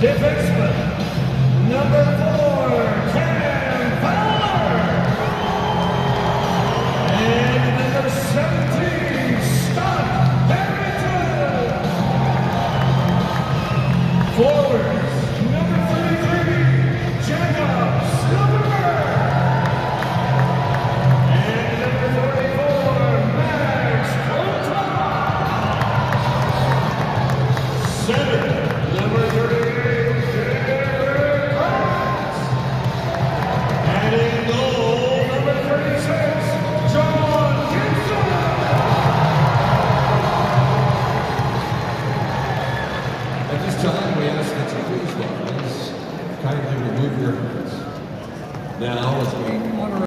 defenseman, number four. Remove your hats. Now, as we honor